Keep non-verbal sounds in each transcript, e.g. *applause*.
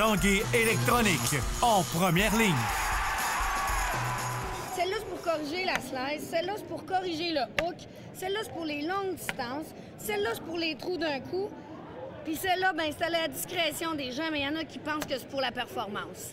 Tanguay électronique, en première ligne. Celle-là, c'est pour corriger la slice. Celle-là, c'est pour corriger le hook. Celle-là, c'est pour les longues distances. Celle-là, c'est pour les trous d'un coup. Puis celle-là, ben, c'est à la discrétion des gens, mais il y en a qui pensent que c'est pour la performance.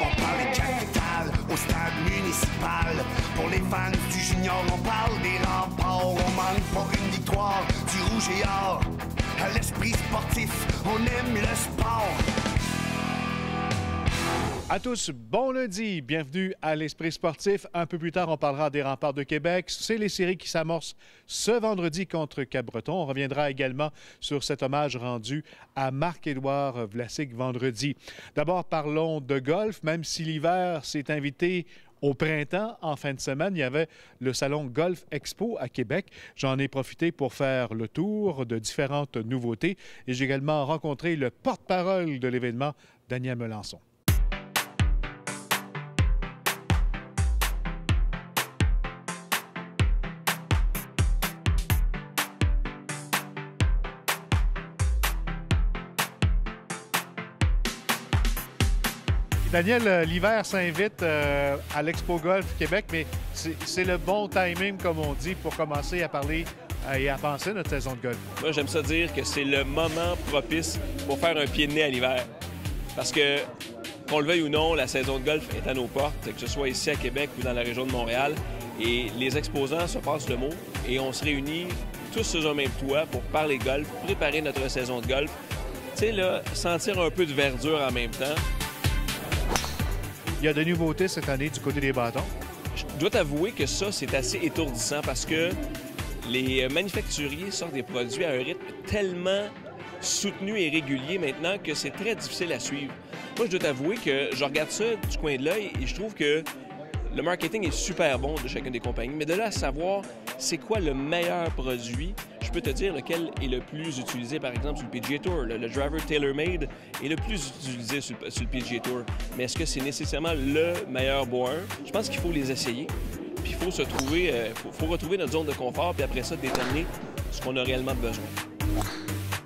On parle de capital au stade municipal. Pour les fans du junior, on parle des remparts. On manque pas une victoire du rouge et or. À l'esprit sportif, on aime le sport. À tous, bon lundi. Bienvenue à l'Esprit sportif. Un peu plus tard, on parlera des remparts de Québec. C'est les séries qui s'amorcent ce vendredi contre Cap-Breton. On reviendra également sur cet hommage rendu à Marc-Édouard Vlasic vendredi. D'abord, parlons de golf. Même si l'hiver s'est invité au printemps, en fin de semaine, il y avait le salon Golf Expo à Québec. J'en ai profité pour faire le tour de différentes nouveautés et j'ai également rencontré le porte-parole de l'événement, Daniel Melançon. Daniel, euh, l'hiver s'invite euh, à l'Expo Golf Québec, mais c'est le bon timing, comme on dit, pour commencer à parler euh, et à penser notre saison de golf. Moi, j'aime ça dire que c'est le moment propice pour faire un pied de nez à l'hiver. Parce que, qu'on le veuille ou non, la saison de golf est à nos portes, que ce soit ici à Québec ou dans la région de Montréal. Et les exposants se passent le mot et on se réunit tous sous un même toit pour parler golf, préparer notre saison de golf. Tu sais, là, sentir un peu de verdure en même temps. Il y a de nouveautés cette année du côté des bâtons. Je dois t'avouer que ça, c'est assez étourdissant parce que les manufacturiers sortent des produits à un rythme tellement soutenu et régulier maintenant que c'est très difficile à suivre. Moi, je dois t'avouer que je regarde ça du coin de l'œil et je trouve que le marketing est super bon de chacune des compagnies, mais de là à savoir c'est quoi le meilleur produit, je peux te dire lequel est le plus utilisé, par exemple, sur le PGA Tour. Le, driver tailor-made est le plus utilisé sur, le PGA Tour. Mais est-ce que c'est nécessairement le meilleur boire? Je pense qu'il faut les essayer. Puis il faut se trouver, euh, faut, retrouver notre zone de confort, puis après ça, déterminer ce qu'on a réellement besoin.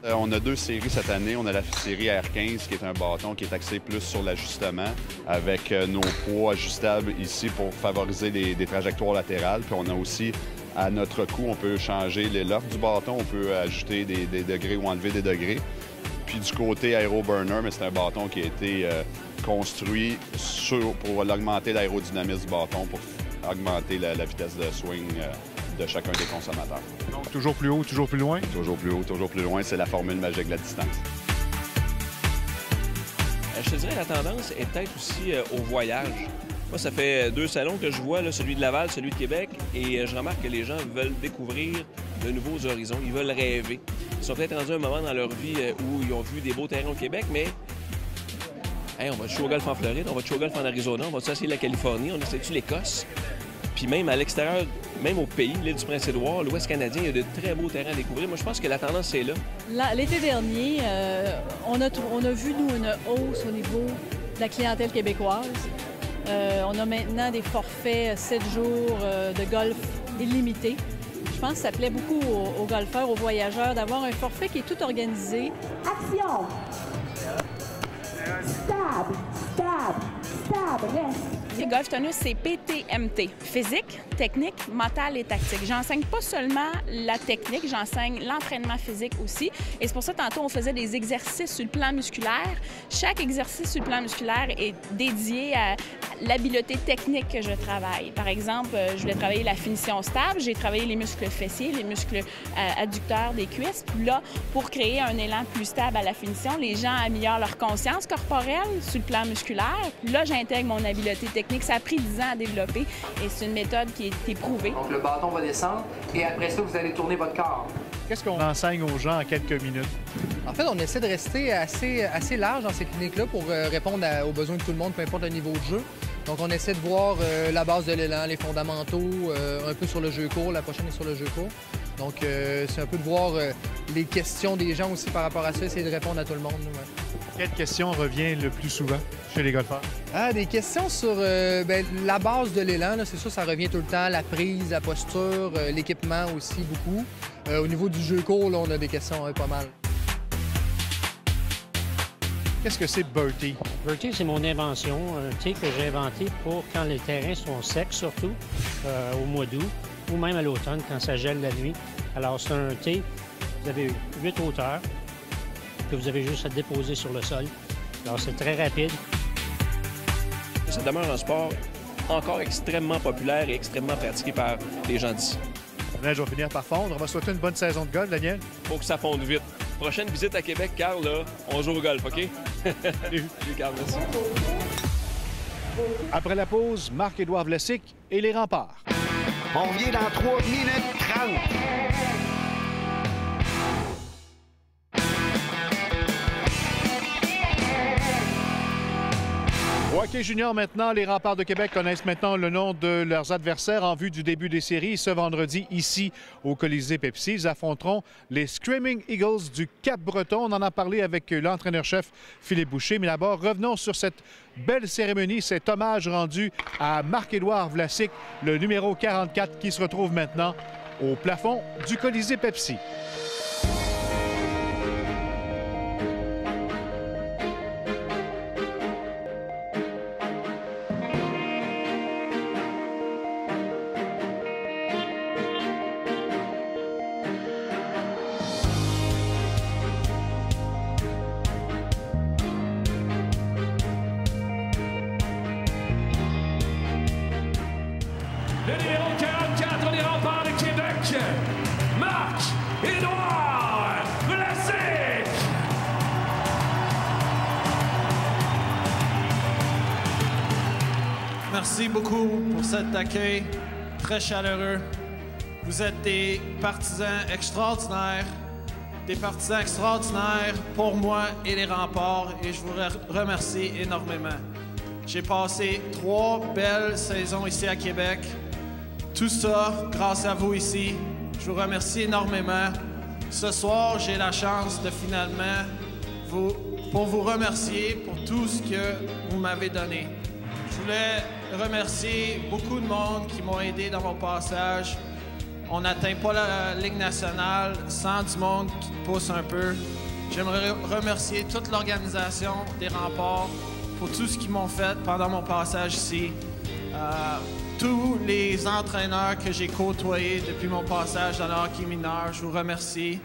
Euh, on a deux séries cette année. On a la série R15 qui est un bâton qui est axé plus sur l'ajustement avec euh, nos poids ajustables ici pour favoriser des trajectoires latérales. Puis on a aussi à notre coup, on peut changer les lofts du bâton, on peut ajouter des, degrés ou enlever des degrés. Puis du côté aéroburner, mais c'est un bâton qui a été euh, construit pour augmenter l'aérodynamisme du bâton, pour augmenter la, vitesse de swing euh, de chacun des consommateurs. Donc toujours plus haut, toujours plus loin? Toujours plus haut, toujours plus loin, c'est la formule magique de la distance. Euh, je te dirais la tendance est peut-être aussi au voyage. Ça fait deux salons que je vois, celui de Laval, celui de Québec, et euh, je remarque que les gens veulent découvrir de nouveaux horizons, ils veulent rêver. Ils sont peut-être rendus un moment dans leur vie euh, où ils ont vu des beaux terrains au Québec, mais on va jouer au golf en Floride, on va jouer au golf en Arizona, on va essayer la Californie, on essaie l'Écosse? Puis même à l'extérieur, même au pays, l'île du Prince-Édouard, l'Ouest canadien, il y a de très beaux terrains à découvrir. Moi, je pense que la tendance, c'est là. L'été dernier, euh, on, a, on a vu, nous, une hausse au niveau de la clientèle québécoise. Euh, on a maintenant des forfaits 7 jours euh, de golf illimité. Je pense que ça plaît beaucoup aux, golfeurs, aux voyageurs d'avoir un forfait qui est tout organisé. Action! Stable, stable, stable, reste. Golf Tonus, c'est PTMT. Physique, technique, mental et tactique. J'enseigne pas seulement la technique, j'enseigne l'entraînement physique aussi. Et c'est pour ça, tantôt, on faisait des exercices sur le plan musculaire. Chaque exercice sur le plan musculaire est dédié à l'habileté technique que je travaille. Par exemple, euh, je voulais travailler la finition stable, j'ai travaillé les muscles fessiers, les muscles euh, adducteurs des cuisses. Puis là, pour créer un élan plus stable à la finition, les gens améliorent leur conscience corporelle sur le plan musculaire. Puis là, j'intègre mon habileté technique ça a pris 10 ans à développer et c'est une méthode qui est éprouvée. Donc le bâton va descendre et après ça, vous allez tourner votre corps. Qu'est-ce qu'on enseigne aux gens en quelques minutes? En fait, on essaie de rester assez, assez large dans ces cliniques-là pour euh, répondre aux besoins de tout le monde, peu importe le niveau de jeu. Donc, on essaie de voir euh, la base de l'élan, les fondamentaux, euh, un peu sur le jeu court. La prochaine est sur le jeu court. Donc, c'est un peu de voir les questions des gens aussi par rapport à ça, essayer de répondre à tout le monde. Quelle question revient le plus souvent chez les golfeurs? Ah, des questions sur euh, ben, la base de l'élan, c'est sûr, ça revient tout le temps. La prise, la posture, euh, l'équipement aussi beaucoup. Euh, au niveau du jeu court, là, on a des questions pas mal. Qu'est-ce que c'est Bertie? Bertie, c'est mon invention, un thé que j'ai inventé pour quand les terrains sont secs, surtout euh, au mois d'août, ou même à l'automne, quand ça gèle la nuit. Alors, c'est un thé, vous avez huit hauteurs, que vous avez juste à déposer sur le sol. Alors, c'est très rapide. Ça demeure un sport encore extrêmement populaire et extrêmement pratiqué par les gens d'ici. La neige va finir par fondre. On va souhaiter une bonne saison de golf, Daniel. Faut que ça fonde vite. Prochaine visite à Québec, Carl, là, on joue au golf, OK? *laughs* Salut. Carl, merci. Après la pause, Marc-Édouard Vlasic et les remparts. On revient dans 3 minutes 30. Maintenant, les remparts de Québec connaissent maintenant le nom de leurs adversaires en vue du début des séries. Ce vendredi, ici, au Colisée Pepsi, ils affronteront les Screaming Eagles du Cap-Breton. On en a parlé avec l'entraîneur-chef Philippe Boucher. Mais d'abord, revenons sur cette belle cérémonie, cet hommage rendu à Marc-Édouard Vlasic, le numéro 44, qui se retrouve maintenant au plafond du Colisée Pepsi. Merci beaucoup pour cet accueil très chaleureux. Vous êtes des partisans extraordinaires, des partisans extraordinaires pour moi et les remparts, et je vous re- remercie énormément. J'ai passé trois belles saisons ici à Québec. Tout ça grâce à vous ici. Je vous remercie énormément. Ce soir, j'ai la chance de finalement vous, pour vous remercier pour tout ce que vous m'avez donné. Je voulais remercier beaucoup de monde qui m'ont aidé dans mon passage. On n'atteint pas la Ligue nationale sans du monde qui pousse un peu. J'aimerais remercier toute l'organisation des remparts pour tout ce qu'ils m'ont fait pendant mon passage ici. Euh, tous les entraîneurs que j'ai côtoyés depuis mon passage dans le hockey mineur, je vous remercie.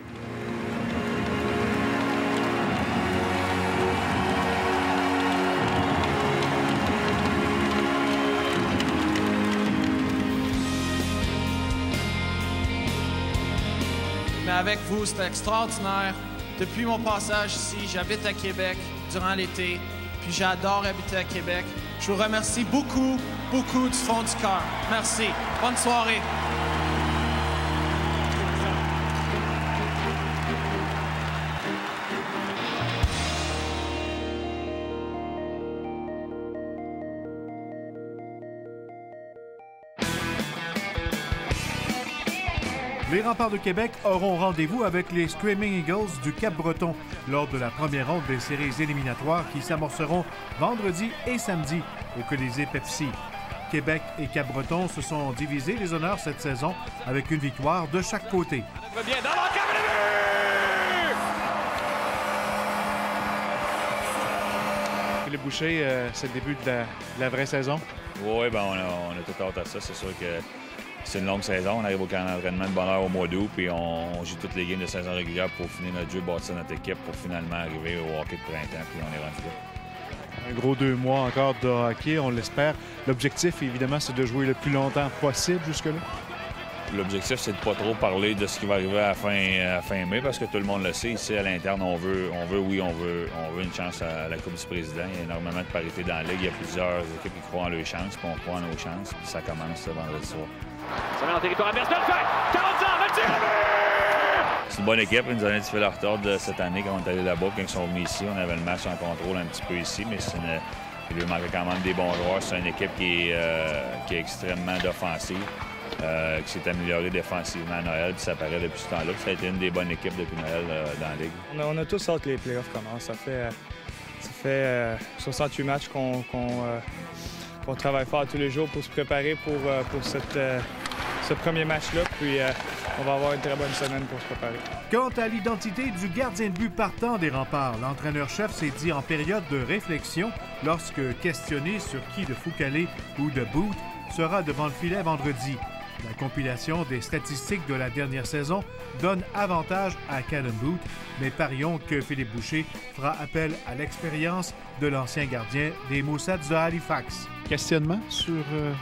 Avec vous, c'était extraordinaire. Depuis mon passage ici, j'habite à Québec durant l'été, puis j'adore habiter à Québec. Je vous remercie beaucoup, beaucoup du fond du. Merci. Bonne soirée. Les remparts de Québec auront rendez-vous avec les Screaming Eagles du Cap-Breton lors de la première ronde des séries éliminatoires qui s'amorceront vendredi et samedi au Colisée Pepsi. Québec et Cap-Breton se sont divisés les honneurs cette saison avec une victoire de chaque côté. Philippe Boucher, euh, c'est le début de la, de la vraie saison? Oui, ben on, a, on a tout hâte à ça. C'est sûr que c'est une longue saison. On arrive au camp d'entraînement de bonne heure au mois d'août, puis on, joue toutes les games de saison régulière pour finir notre jeu, bâtir notre équipe, pour finalement arriver au hockey de printemps, puis on est rendu là. Un gros deux mois encore de hockey, on l'espère. L'objectif, évidemment, c'est de jouer le plus longtemps possible jusque-là. L'objectif, c'est de pas trop parler de ce qui va arriver à fin, à fin mai, parce que tout le monde le sait. Ici, à l'interne, on veut, on veut, oui, on veut, on veut une chance à la Coupe du Président. Il y a énormément de parité dans la Ligue. Il y a plusieurs équipes qui croient en leurs chances, puis on croit en nos chances. Puis ça commence ce vendredi soir. Ça met en territoire adverse. Bien fait. 40 ans, Mathieu Lemieux! C'est une bonne équipe. Ils nous ont fait leur retard de cette année quand on est allé là-bas. Quand ils sont venus ici, on avait le match en contrôle un petit peu ici, mais c'est une... il lui manquait quand même des bons joueurs. C'est une équipe qui est, euh, qui est extrêmement offensive, euh, qui s'est améliorée défensivement à Noël. Puis ça paraît depuis ce temps-là. Ça a été une des bonnes équipes depuis Noël euh, dans la Ligue. On a, on a tous hâte que les playoffs commencent. Ça fait, euh, ça fait euh, 68 matchs qu'on qu'on, qu'on travaille fort tous les jours pour se préparer pour, euh, pour cette, euh, ce premier match-là. Puis euh, on va avoir une très bonne semaine pour se préparer. Quant à l'identité du gardien de but partant des remparts, l'entraîneur-chef s'est dit en période de réflexion lorsque questionné sur qui de Foucalé ou de Boot sera devant le filet vendredi. La compilation des statistiques de la dernière saison donne avantage à Callum Boot, mais parions que Philippe Boucher fera appel à l'expérience de l'ancien gardien des Moussets de Halifax. Questionnement sur euh,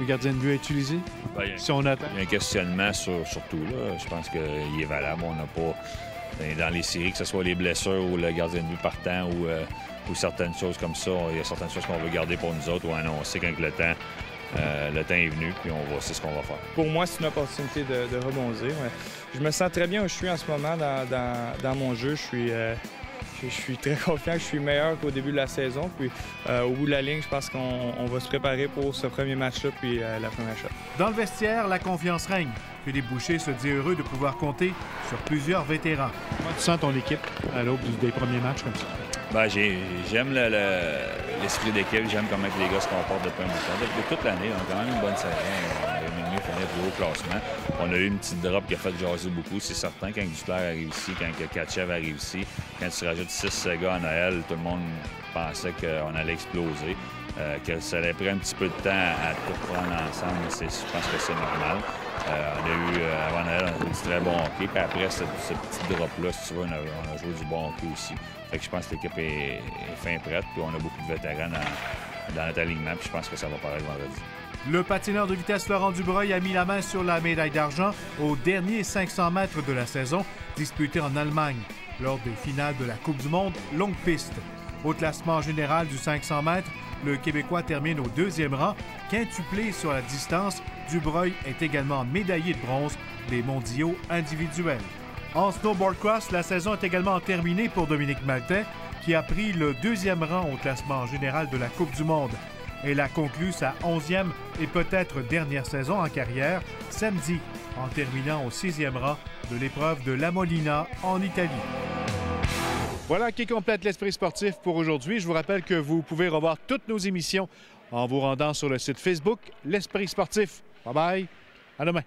le gardien de but à utiliser? Ben, si on attend. Il y a un questionnement sur, sur tout. Là. Je pense qu'il est valable. On n'a pas, ben, dans les séries, que ce soit les blessures ou le gardien de but partant ou, euh, ou certaines choses comme ça, il y a certaines choses qu'on veut garder pour nous autres ou annoncer quand le temps, euh, le temps est venu, puis on va, c'est ce qu'on va faire. Pour moi, c'est une opportunité de, de rebondir. Ouais. Je me sens très bien où je suis en ce moment dans, dans- dans mon jeu. Je suis, euh, je, je suis très *laughs* confiant que je suis meilleur qu'au début de la saison. Puis euh, au bout de la ligne, je pense qu'on on va se préparer pour ce premier match-là puis euh, la première shot. Dans le vestiaire, la confiance règne. Philippe Boucher se dit heureux de pouvoir compter sur plusieurs vétérans. Comment tu sens ton équipe à l'aube des premiers matchs comme ça? Ben, j'ai- j'aime le- le- l'esprit d'équipe, j'aime comment les gars se comportent depuis un bout de temps. Toute l'année, on a quand même une bonne saison. On a mieux fini plus haut classement. On a eu une petite drop qui a fait jaser beaucoup, c'est certain. Quand Duclair arrive ici, quand que Katchev arrive ici, quand tu rajoutes six gars à Noël, tout le monde pensait qu'on allait exploser. Euh, que ça allait prendre un petit peu de temps à tout prendre ensemble, mais je pense que c'est normal. Euh, on a eu, euh, avant Noël, on très bon hockey. Puis après ce, petit drop-là, si tu veux, on a, joué du bon hockey aussi. Fait que je pense que l'équipe est, est fin prête. Puis on a beaucoup de vétérans dans, dans notre alignement. Puis je pense que ça va paraître vendredi. Le patineur de vitesse Laurent Dubreuil a mis la main sur la médaille d'argent au dernier 500 mètres de la saison, disputé en Allemagne, lors des finales de la Coupe du Monde longue piste. Au classement général du 500 mètres, le Québécois termine au deuxième rang. Quintuplé sur la distance, Dubreuil est également médaillé de bronze des mondiaux individuels. En snowboard cross, la saison est également terminée pour Dominique Maltais, qui a pris le deuxième rang au classement général de la Coupe du Monde. Elle a conclu sa onzième et peut-être dernière saison en carrière samedi, en terminant au sixième rang de l'épreuve de La Molina en Italie. Voilà qui complète l'esprit sportif pour aujourd'hui. Je vous rappelle que vous pouvez revoir toutes nos émissions en vous rendant sur le site Facebook L'Esprit sportif. Bye bye. À demain.